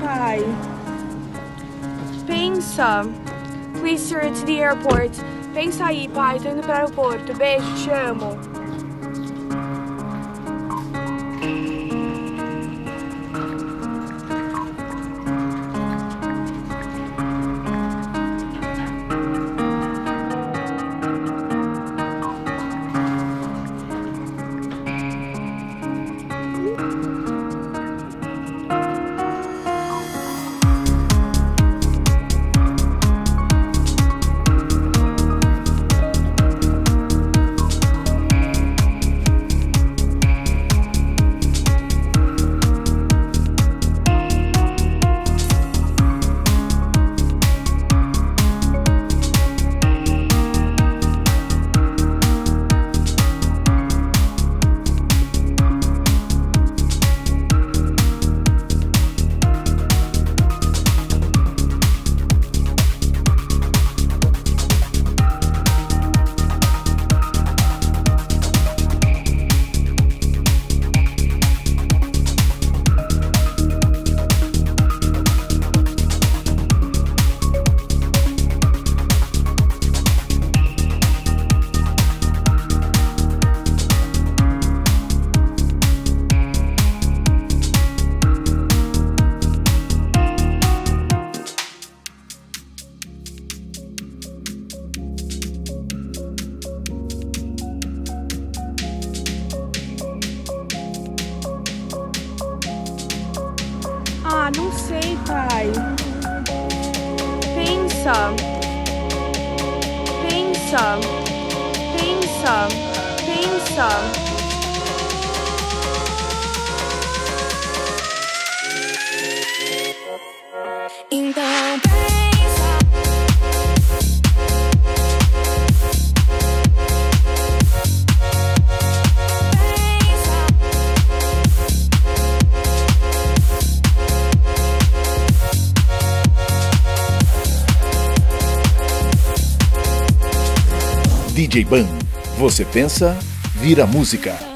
pai. Pensa. Please, sir, it's the airport. Pensa aí, pai. Tô indo pro aeroporto. Beijo, te amo. Ah, não sei, pai. Pensa. Pensa. Pensa. Pensa. DJ Ban. Você pensa, vira música.